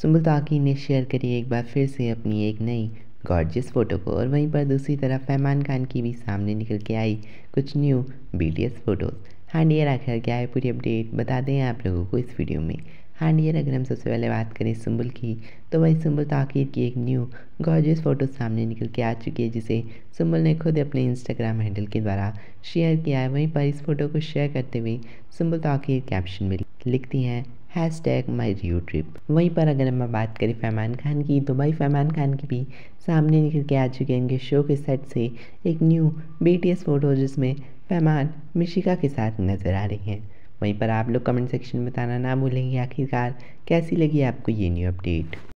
सुम्बुल ताकी ने शेयर करी एक बार फिर से अपनी एक नई गॉर्जियस फ़ोटो को और वहीं पर दूसरी तरफ़ फैमान खान की भी सामने निकल के आई कुछ न्यू बीटीएस फ़ोटोज़ हाँ डियर आखिर क्या है पूरी अपडेट बता दें आप लोगों को इस वीडियो में। हाँ डियर अगर हम सबसे पहले बात करें सुम्बुल की तो वही सुम्बुल ताकिर की एक न्यू गॉर्जियस फ़ोटो सामने निकल के आ चुकी है, जिसे सुम्बुल ने खुद अपने इंस्टाग्राम हैंडल के द्वारा शेयर किया है। वहीं पर इस फ़ोटो को शेयर करते हुए सुम्बुल ताकिर कैप्शन में लिखती हैं hashtag my Rio trip वहीं पर अगर हम बात करें फैमान खान की तो भाई फैमान खान की भी सामने निकल के आ चुके हैं शो के सेट से एक new B T S photo जिसमें फैमान मिशिका के साथ नज़र आ रही हैं। वहीं पर आप लोग कमेंट सेक्शन में बताना ना भूलेंगे आखिरकार, कैसी लगी आपको ये न्यू अपडेट